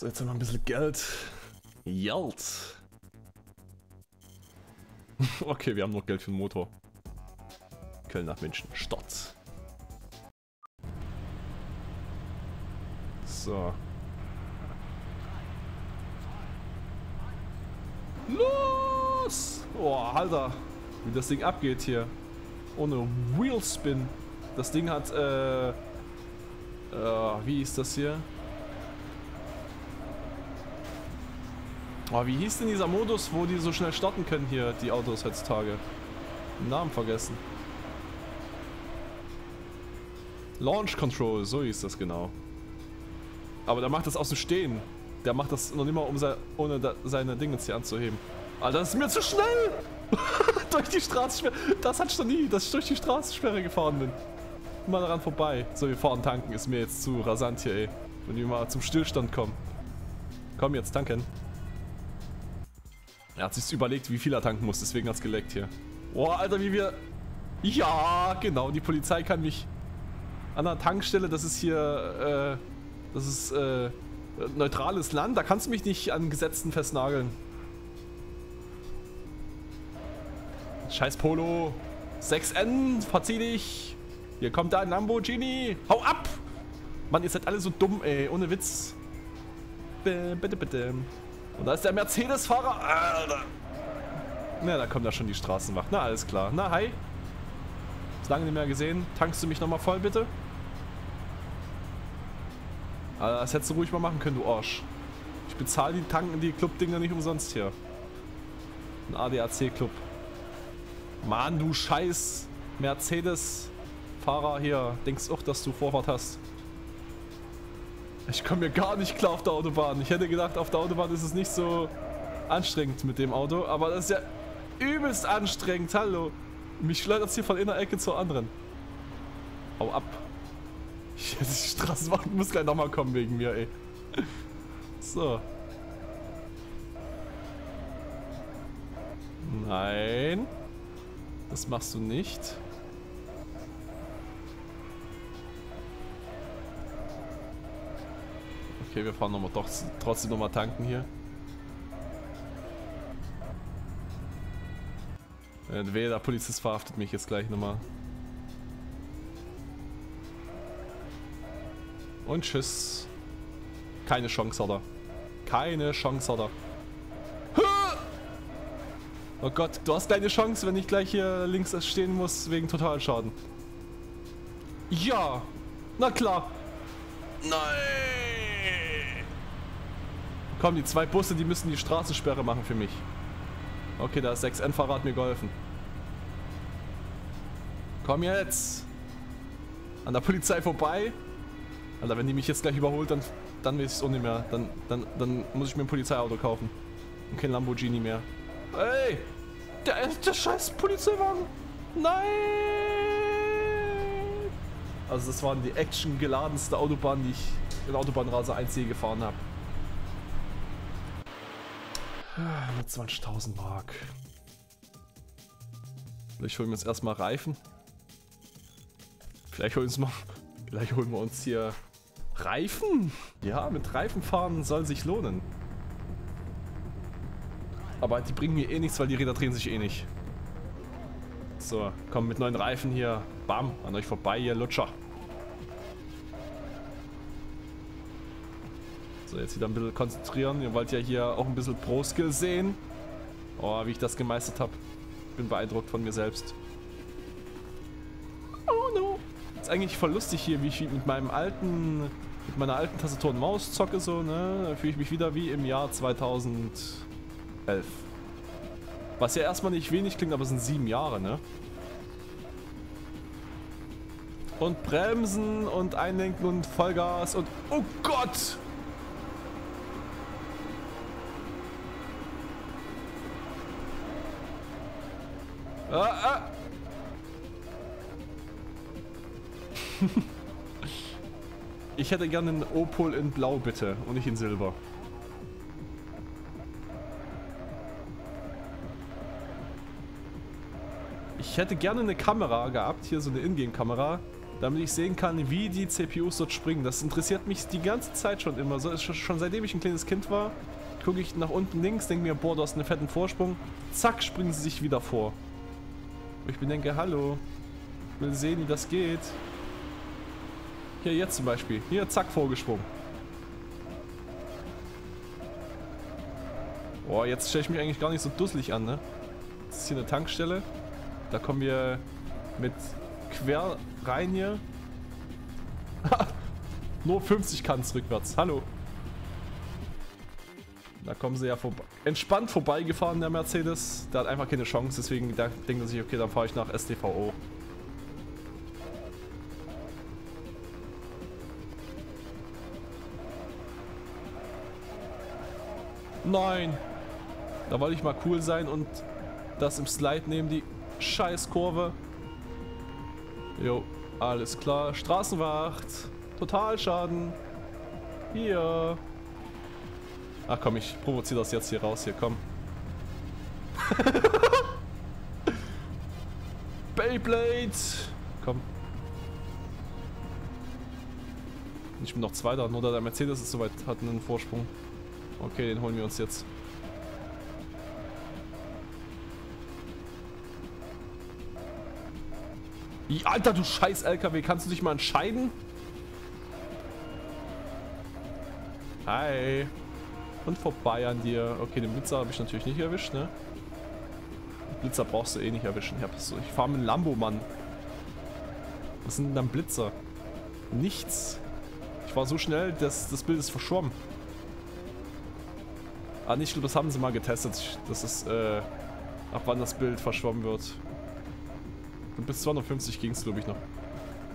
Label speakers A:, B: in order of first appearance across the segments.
A: So, jetzt haben wir ein bisschen Geld. Geld. okay, wir haben noch Geld für den Motor. Köln nach München. Stadt. So. Los! Boah, Alter. Wie das Ding abgeht hier. Ohne Wheelspin. Das Ding hat, äh... äh wie ist das hier? Oh, wie hieß denn dieser Modus, wo die so schnell starten können hier, die Autos heutzutage? Namen vergessen. Launch Control, so hieß das genau. Aber der macht das aus dem Stehen. Der macht das noch nicht mal, um sein, ohne seine Dinge hier anzuheben. Alter, das ist mir zu schnell! durch die Straßensperre. Das hatte ich noch nie, dass ich durch die Straßensperre gefahren bin. Mal daran vorbei. So, wir fahren tanken. Ist mir jetzt zu rasant hier, ey. Wenn wir mal zum Stillstand kommen. Komm jetzt, tanken. Er hat sich überlegt, wie viel er tanken muss, deswegen hat es geleckt hier. Boah, Alter, wie wir... Ja, genau, die Polizei kann mich... An der Tankstelle, das ist hier, äh... Das ist, äh... Neutrales Land, da kannst du mich nicht an Gesetzen festnageln. Scheiß Polo. 6N, verzieh dich. Hier kommt ein Lamborghini. Hau ab! Mann, ihr seid alle so dumm, ey. Ohne Witz. Bitte, bitte. Und da ist der Mercedes-Fahrer. Alter. Na, da kommt ja schon die Straßenwacht. Na, alles klar. Na, hi. Ist lange nicht mehr gesehen. Tankst du mich nochmal voll, bitte? Alter, das hättest du ruhig mal machen können, du Arsch. Ich bezahle die Tanken, die Club-Dinger nicht umsonst hier. Ein ADAC-Club. Mann, du scheiß Mercedes-Fahrer hier. Denkst auch, dass du Vorfahrt hast. Ich komme mir gar nicht klar auf der Autobahn. Ich hätte gedacht, auf der Autobahn ist es nicht so anstrengend mit dem Auto. Aber das ist ja übelst anstrengend. Hallo. Mich schleudert es hier von einer Ecke zur anderen. Hau ab. Die Straßenbahn muss gleich nochmal kommen wegen mir, ey. So. Nein. Das machst du nicht. Okay, wir fahren nochmal doch trotzdem nochmal tanken hier. Entweder der Polizist verhaftet mich jetzt gleich nochmal. Und tschüss. Keine Chance hat er. Keine Chance hat er. Oh Gott, du hast keine Chance, wenn ich gleich hier links stehen muss wegen Totalschaden. Ja, na klar. Nein. Komm, die zwei Busse, die müssen die Straßensperre machen für mich. Okay, da ist 6N-Fahrer hat mir geholfen. Komm jetzt. An der Polizei vorbei. Alter, wenn die mich jetzt gleich überholt, dann, dann weiß ich es nicht mehr. Dann, dann, dann muss ich mir ein Polizeiauto kaufen. Und kein Lamborghini mehr. Ey! Der, der scheiß Polizeiwagen! Nein! Also das waren die actiongeladenste Autobahn, die ich in Autobahnrase 1 je gefahren habe. 20.000 Mark. Vielleicht holen wir uns erstmal Reifen. Vielleicht holen, wir, vielleicht holen wir uns hier Reifen. Ja, mit Reifen fahren soll sich lohnen. Aber die bringen mir eh nichts, weil die Räder drehen sich eh nicht. So, komm mit neuen Reifen hier. Bam, an euch vorbei, ihr Lutscher. So, jetzt wieder ein bisschen konzentrieren. Ihr wollt ja hier auch ein bisschen Pro-Skill sehen. Oh, wie ich das gemeistert habe. Bin beeindruckt von mir selbst. Oh no. Ist eigentlich voll lustig hier, wie ich mit meinem alten, mit meiner alten Tastatur und Maus zocke so, ne? Da fühle ich mich wieder wie im Jahr 2000. 11. Was ja erstmal nicht wenig klingt, aber es sind sieben Jahre, ne? Und bremsen und einlenken und Vollgas und... Oh Gott! Ah, ah. ich hätte gerne einen Opel in Blau, bitte. Und nicht in Silber. Ich hätte gerne eine Kamera gehabt, hier so eine Ingame-Kamera, damit ich sehen kann, wie die CPUs dort springen. Das interessiert mich die ganze Zeit schon immer. So, schon seitdem ich ein kleines Kind war, gucke ich nach unten links, denke mir, boah, du hast einen fetten Vorsprung. Zack, springen sie sich wieder vor. Ich denke, hallo, ich will sehen, wie das geht. Hier, jetzt zum Beispiel. Hier, zack, vorgesprungen. Boah, jetzt stelle ich mich eigentlich gar nicht so dusselig an, ne? Das ist hier eine Tankstelle. Da kommen wir mit quer rein hier. Nur 50 kann es rückwärts. Hallo. Da kommen sie ja vorbei. entspannt vorbeigefahren, der Mercedes. Der hat einfach keine Chance, deswegen denkt er sich, okay, dann fahre ich nach STVO. Nein! Da wollte ich mal cool sein und das im Slide nehmen, die Scheißkurve. Jo, alles klar. Straßenwacht. Totalschaden. Hier. Ach komm, ich provoziere das jetzt hier raus. Hier, komm. Beyblade. Komm. Ich bin noch Zweiter, nur der Mercedes ist soweit hat einen Vorsprung. Okay, den holen wir uns jetzt. Alter, du scheiß LKW, kannst du dich mal entscheiden? Hi. Und vorbei an dir. Okay, den Blitzer habe ich natürlich nicht erwischt, ne? Blitzer brauchst du eh nicht erwischen. Ich fahre mit einem Lambo, Mann. Was sind denn dann Blitzer? Nichts. Ich war so schnell, dass das Bild ist verschwommen. Ah, nicht, ich glaube, das haben sie mal getestet. Das ist, äh, ab wann das Bild verschwommen wird. Und bis 250 ging es, glaube ich, noch.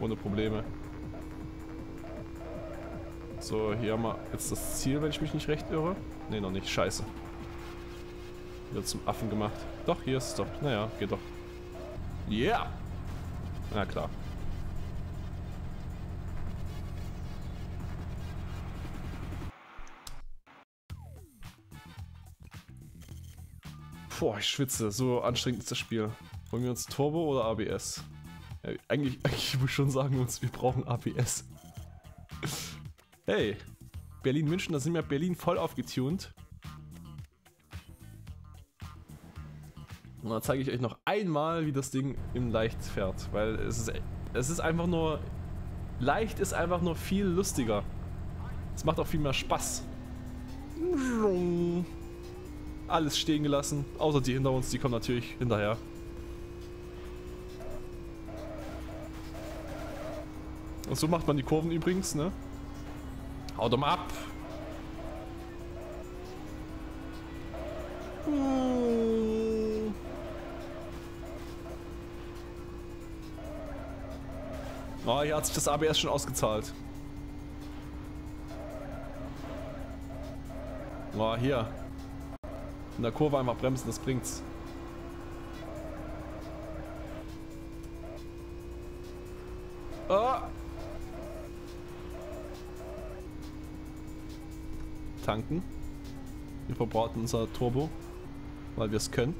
A: Ohne Probleme. So, hier haben wir jetzt das Ziel, wenn ich mich nicht recht irre. Ne, noch nicht. Scheiße. Wieder zum Affen gemacht. Doch, hier ist es doch. Naja, geht doch. Yeah! Na klar. Boah, ich schwitze. So anstrengend ist das Spiel. Wollen wir uns Turbo oder ABS? Ja, eigentlich, eigentlich würde ich schon sagen, wir brauchen ABS. Hey, Berlin-München, da sind wir Berlin voll aufgetunt. Und dann zeige ich euch noch einmal, wie das Ding im Leicht fährt. Weil es ist, es ist einfach nur... Leicht ist einfach nur viel lustiger. Es macht auch viel mehr Spaß. Alles stehen gelassen. Außer die hinter uns, die kommen natürlich hinterher. Und so macht man die Kurven übrigens, ne? Haut mal ab! Oh, hier hat sich das ABS schon ausgezahlt. Oh, hier. In der Kurve einfach bremsen, das bringt's. Oh. Tanken. Wir verbraten unser Turbo, weil wir es können.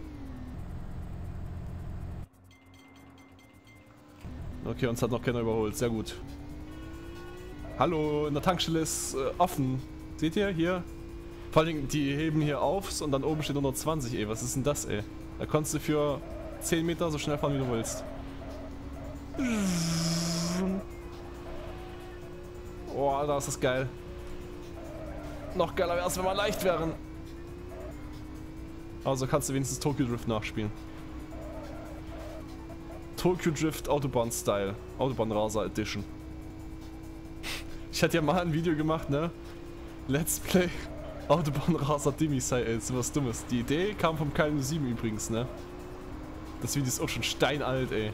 A: Okay, uns hat noch keiner überholt. Sehr gut. Hallo, in der Tankstelle ist äh, offen. Seht ihr hier? Vor allem, die heben hier auf und dann oben steht 120, ey. Was ist denn das, ey? Da konntest du für 10 Meter so schnell fahren, wie du willst. Oh, da ist das geil. Noch geiler wäre es, wenn wir leicht wären. Also kannst du wenigstens Tokyo Drift nachspielen. Tokyo Drift Autobahn Style. Autobahn Raser Edition. Ich hatte ja mal ein Video gemacht, ne? Let's Play Autobahn Raser Demi Style. Ist was Dummes. Die Idee kam vom Kalm 7 übrigens, ne? Das Video ist auch schon steinalt, ey.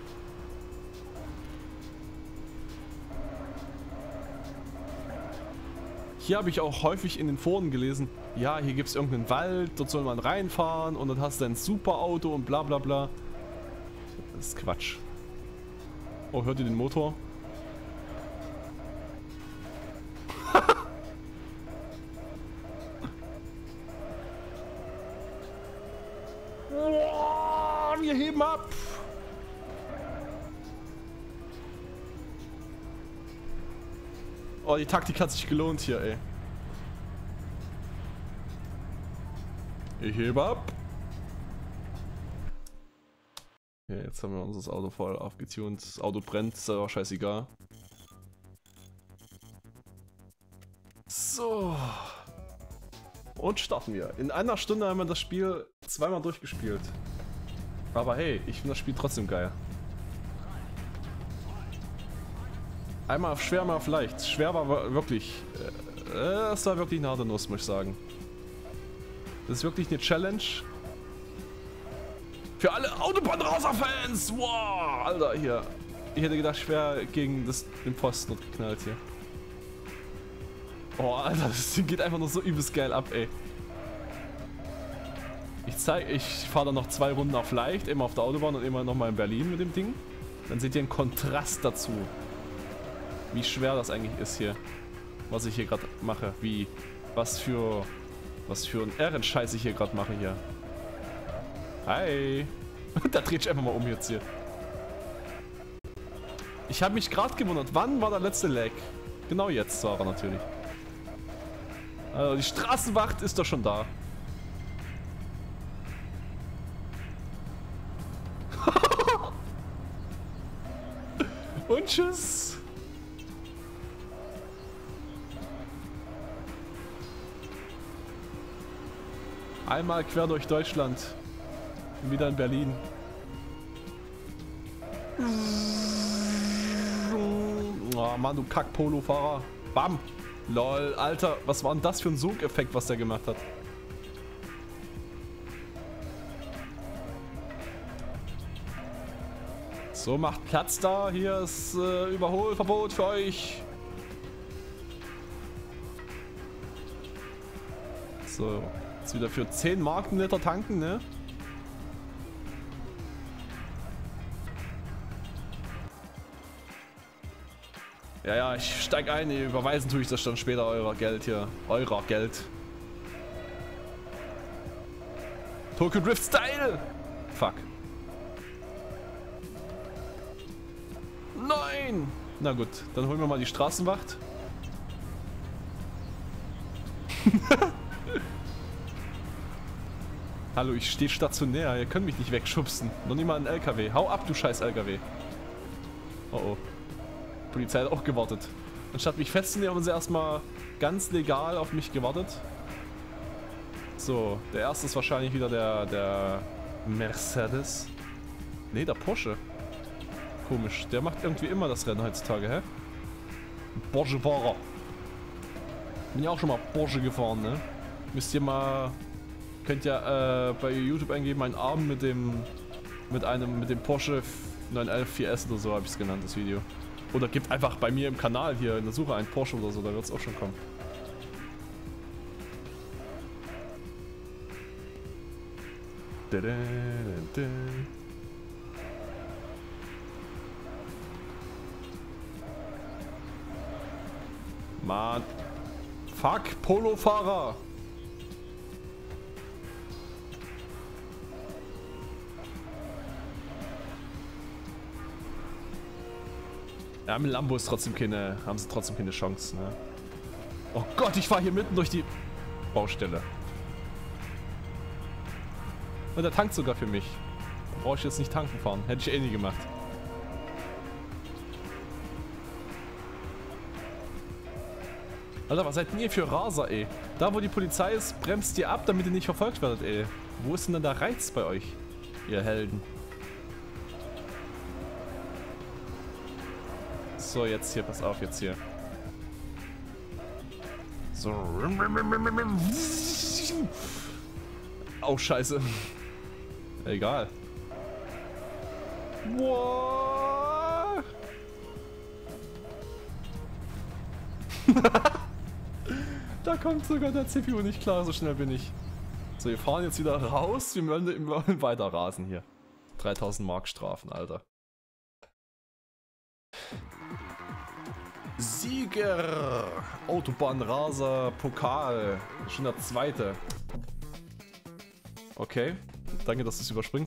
A: Hier habe ich auch häufig in den Foren gelesen, ja, hier gibt es irgendeinen Wald, dort soll man reinfahren und dann hast du ein Superauto und bla bla bla. Das ist Quatsch. Oh, hört ihr den Motor? Wir heben ab! Oh, die Taktik hat sich gelohnt hier, ey. Ich hebe ab. Okay, jetzt haben wir unser Auto voll aufgetunt. Das Auto brennt, ist aber scheißegal. So. Und starten wir. In einer Stunde haben wir das Spiel zweimal durchgespielt. Aber hey, ich finde das Spiel trotzdem geil. Einmal auf schwer, mal auf leicht. Schwer war wirklich... Äh, das war wirklich eine harte Nuss, muss ich sagen. Das ist wirklich eine Challenge. Für alle Autobahnrauser-Fans! Wow, Alter, hier. Ich hätte gedacht, ich wäre gegen das, den Posten geknallt hier. Oh, Alter, das Ding geht einfach nur so übelst geil ab, ey. Ich zeig, ich fahre dann noch zwei Runden auf leicht, immer auf der Autobahn und immer nochmal in Berlin mit dem Ding. Dann seht ihr einen Kontrast dazu. Wie schwer das eigentlich ist hier. Was ich hier gerade mache. Wie, was für, was für ein Ehrenscheiß ich hier gerade mache hier. Hi. da dreht ich einfach mal um jetzt hier. Ich habe mich gerade gewundert, wann war der letzte Lag? Genau jetzt war er natürlich. Also die Straßenwacht ist doch schon da. Und tschüss. Einmal quer durch Deutschland. Wieder in Berlin. Oh Mann, du Kack-Polo-Fahrer. Bam. Lol, Alter, was war denn das für ein Sogeffekt, was der gemacht hat? So, macht Platz da. Hier ist äh, Überholverbot für euch. So, jetzt wieder für 10 Marken Liter tanken, ne? Ja, ja, ich steig ein, überweisen tue ich das dann später eurer Geld hier. Eurer Geld. Tokyo Drift Style! Fuck. Nein! Na gut, dann holen wir mal die Straßenwacht. Hallo, ich stehe stationär. Ihr könnt mich nicht wegschubsen. Noch nicht mal ein LKW. Hau ab, du scheiß LKW. Oh oh. Polizei hat auch gewartet. Anstatt mich festzunehmen, haben sie erstmal ganz legal auf mich gewartet. So, der erste ist wahrscheinlich wieder der, der Mercedes. Ne, der Porsche. Komisch, der macht irgendwie immer das Rennen heutzutage, hä? Porsche-Fahrer. Bin ja auch schon mal Porsche gefahren, ne? Müsst ihr mal... Könnt ihr äh, bei YouTube eingeben, einen Abend mit dem... Mit einem, mit dem Porsche 911 4S oder so habe ich es genannt, das Video. Oder gibt einfach bei mir im Kanal hier in der Suche einen Porsche oder so, da wird es auch schon kommen. Mann. Fuck, Polofahrer. Ja, mit Lambo ist trotzdem keine, haben sie trotzdem keine Chance, ne? Oh Gott, ich fahre hier mitten durch die Baustelle. Und der tankt sogar für mich. Brauche ich jetzt nicht tanken fahren. Hätte ich eh nie gemacht. Alter, was seid ihr für Raser, ey? Da, wo die Polizei ist, bremst ihr ab, damit ihr nicht verfolgt werdet, ey. Wo ist denn dann der Reiz bei euch, ihr Helden? So, jetzt hier, pass auf, jetzt hier. So. Oh, scheiße. Egal. Wow. da kommt sogar der CPU nicht klar, so schnell bin ich. So, wir fahren jetzt wieder raus, wir wollen weiter rasen hier. 3000 Mark Strafen, Alter. Sieger! Autobahnraser Pokal. Schon der zweite. Okay. Danke, dass du es überspringst.